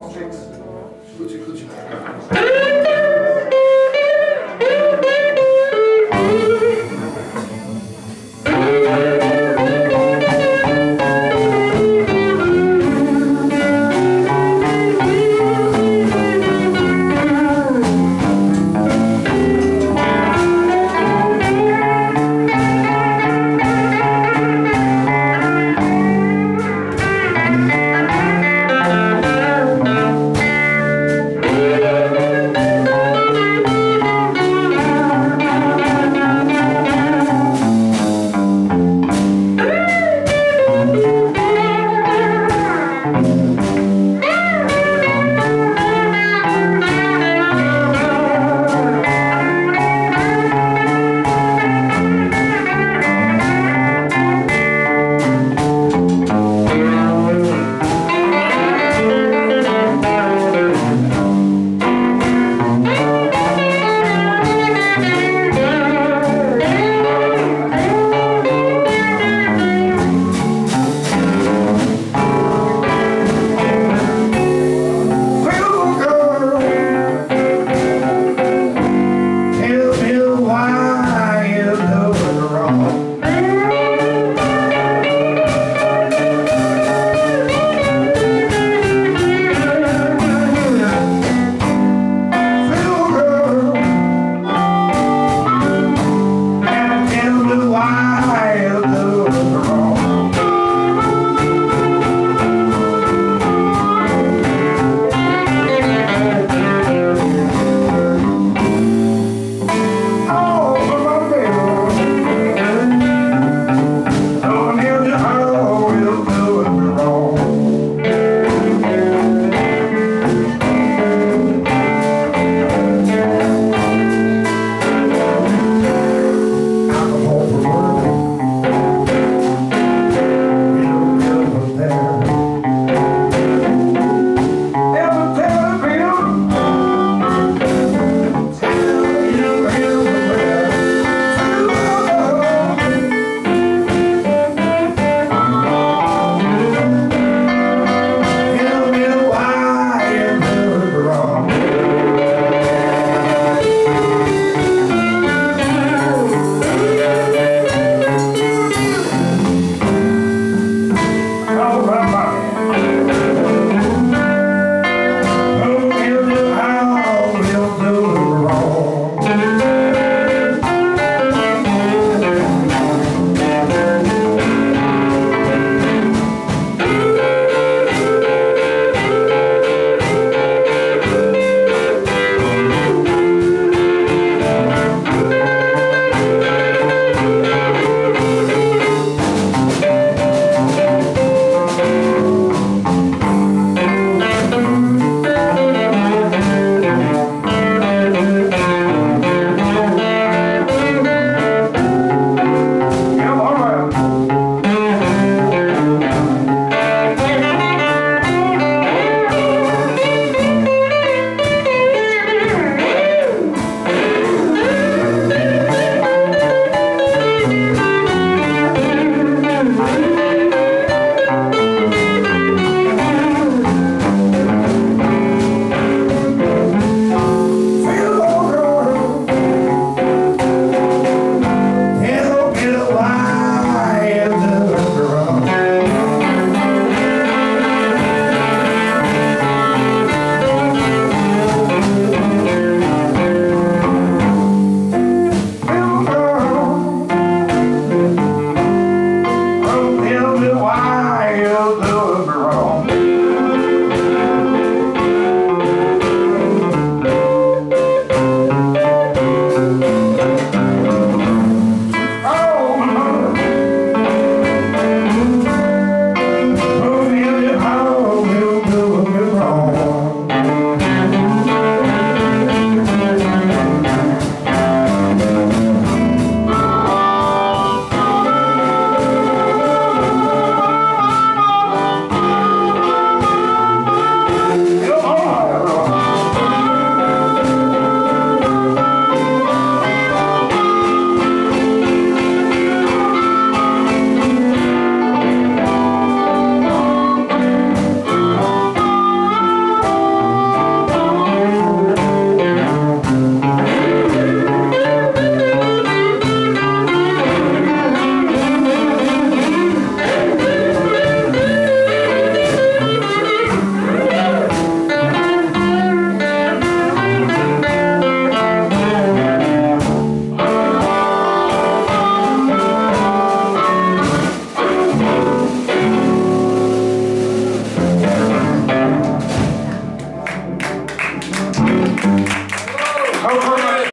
Chodź, chodź.